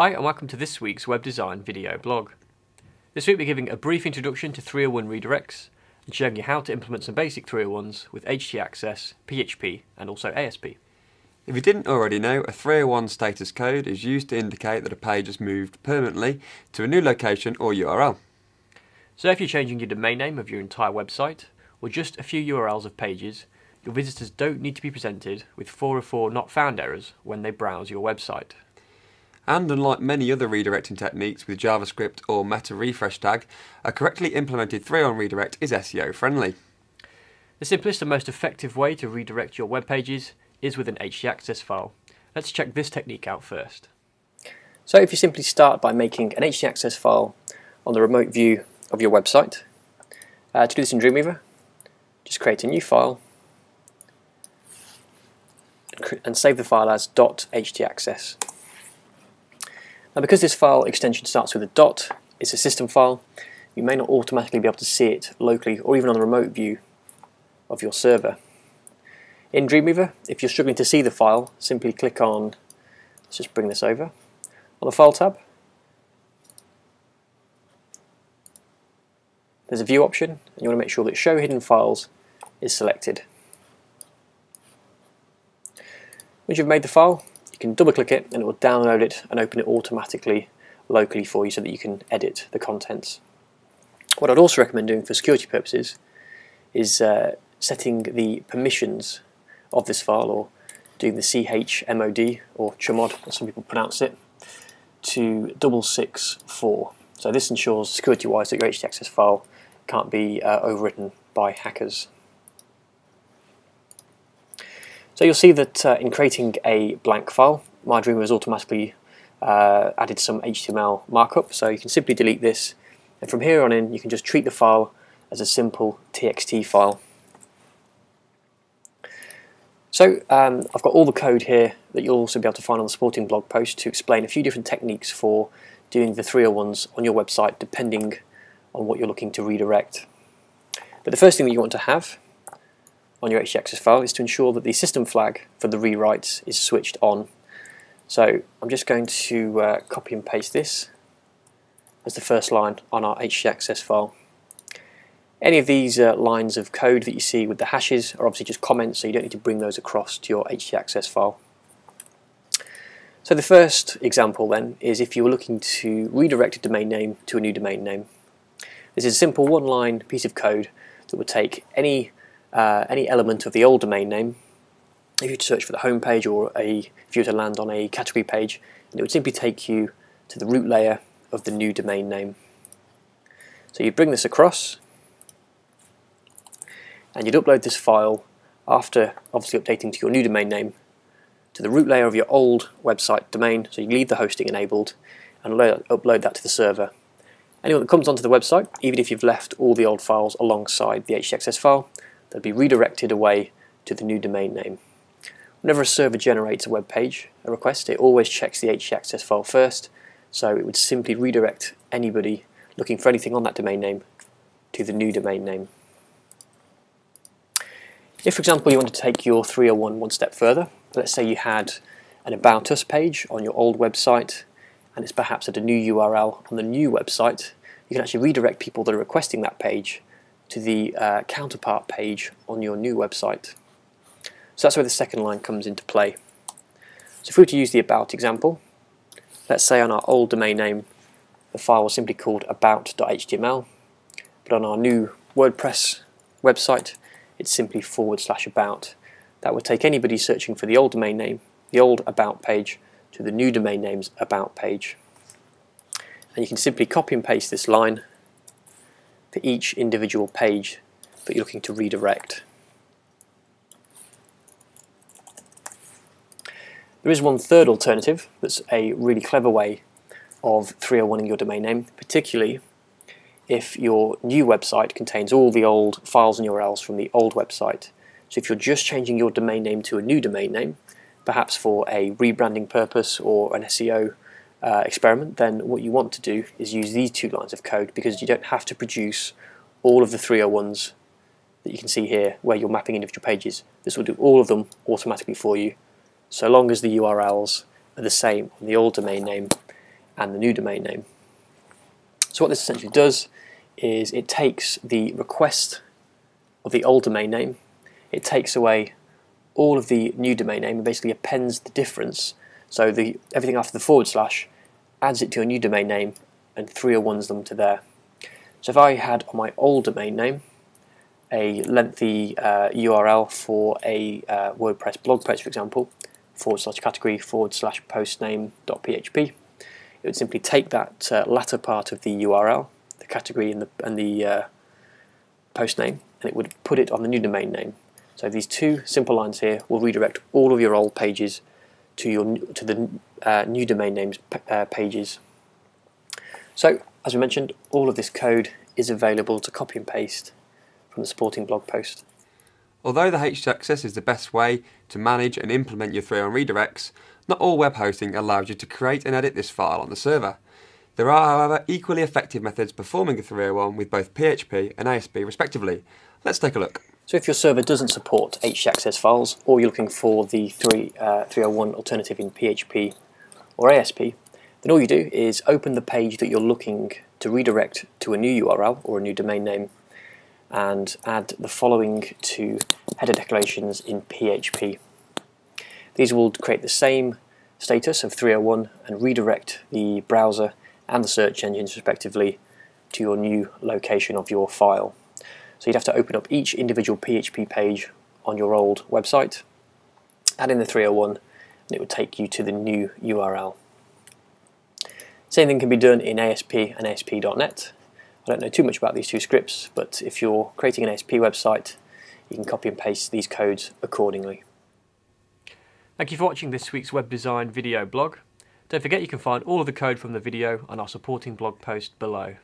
Hi and welcome to this week's web design video blog. This week we're giving a brief introduction to 301 redirects and showing you how to implement some basic 301s with htaccess, PHP and also ASP. If you didn't already know, a 301 status code is used to indicate that a page has moved permanently to a new location or URL. So if you're changing your domain name of your entire website or just a few URLs of pages, your visitors don't need to be presented with 404 not found errors when they browse your website. And unlike many other redirecting techniques with JavaScript or meta refresh tag, a correctly implemented 301 redirect is SEO friendly. The simplest and most effective way to redirect your web pages is with an htaccess file. Let's check this technique out first. So if you simply start by making an htaccess file on the remote view of your website, uh, to do this in Dreamweaver, just create a new file and save the file as .htaccess. Now because this file extension starts with a dot, it's a system file, you may not automatically be able to see it locally or even on the remote view of your server. In Dreamweaver, if you're struggling to see the file, simply click on, let's just bring this over, on the File tab. There's a View option, and you want to make sure that Show Hidden Files is selected. Once you've made the file, can double click it and it will download it and open it automatically locally for you so that you can edit the contents. What I'd also recommend doing for security purposes is uh, setting the permissions of this file or doing the chmod or chmod as some people pronounce it to 664. So this ensures security wise that your htaccess file can't be uh, overwritten by hackers. So you'll see that uh, in creating a blank file, MyDreamer has automatically uh, added some HTML markup, so you can simply delete this, and from here on in you can just treat the file as a simple TXT file. So um, I've got all the code here that you'll also be able to find on the supporting blog post to explain a few different techniques for doing the 301s on your website depending on what you're looking to redirect. But the first thing that you want to have on your htaccess file is to ensure that the system flag for the rewrites is switched on. So I'm just going to uh, copy and paste this as the first line on our htaccess file. Any of these uh, lines of code that you see with the hashes are obviously just comments, so you don't need to bring those across to your htaccess file. So the first example then is if you were looking to redirect a domain name to a new domain name. This is a simple one-line piece of code that would take any uh, any element of the old domain name, if you search for the home page or a, if you were to land on a category page, it would simply take you to the root layer of the new domain name. So you'd bring this across, and you'd upload this file after obviously updating to your new domain name to the root layer of your old website domain, so you leave the hosting enabled and upload that to the server. Anyone that comes onto the website, even if you've left all the old files alongside the htaccess file, they'll be redirected away to the new domain name. Whenever a server generates a web page, a request, it always checks the htaccess file first, so it would simply redirect anybody looking for anything on that domain name to the new domain name. If, for example, you want to take your 301 one step further, let's say you had an About Us page on your old website and it's perhaps at a new URL on the new website, you can actually redirect people that are requesting that page to the uh, counterpart page on your new website. So that's where the second line comes into play. So if we were to use the about example, let's say on our old domain name the file was simply called about.html, but on our new WordPress website it's simply forward slash about. That would take anybody searching for the old domain name, the old about page, to the new domain name's about page. And you can simply copy and paste this line for each individual page that you're looking to redirect. There is one third alternative that's a really clever way of 301ing your domain name, particularly if your new website contains all the old files and URLs from the old website. So if you're just changing your domain name to a new domain name, perhaps for a rebranding purpose or an SEO uh, experiment, then what you want to do is use these two lines of code because you don't have to produce all of the 301s that you can see here where you're mapping individual pages. This will do all of them automatically for you so long as the URLs are the same on the old domain name and the new domain name. So what this essentially does is it takes the request of the old domain name, it takes away all of the new domain name and basically appends the difference. So the everything after the forward slash adds it to your new domain name and 301s them to there. So if I had on my old domain name a lengthy uh, URL for a uh, WordPress blog post, for example, forward slash category forward slash post name dot php, it would simply take that uh, latter part of the URL, the category and the, and the uh, post name, and it would put it on the new domain name. So these two simple lines here will redirect all of your old pages to your to the uh, new domain names uh, pages. So as we mentioned, all of this code is available to copy and paste from the supporting blog post. Although the htaccess is the best way to manage and implement your 301 redirects, not all web hosting allows you to create and edit this file on the server. There are, however, equally effective methods performing a 301 with both PHP and ASP respectively. Let's take a look. So if your server doesn't support htaccess files, or you're looking for the 3, uh, 301 alternative in PHP or ASP, then all you do is open the page that you're looking to redirect to a new URL or a new domain name and add the following to header declarations in PHP. These will create the same status of 301 and redirect the browser and the search engines respectively to your new location of your file. So you'd have to open up each individual PHP page on your old website, add in the 301, and it would take you to the new URL. Same thing can be done in ASP and ASP.NET. I don't know too much about these two scripts, but if you're creating an ASP website, you can copy and paste these codes accordingly. Thank you for watching this week's web design video blog. Don't forget you can find all of the code from the video on our supporting blog post below.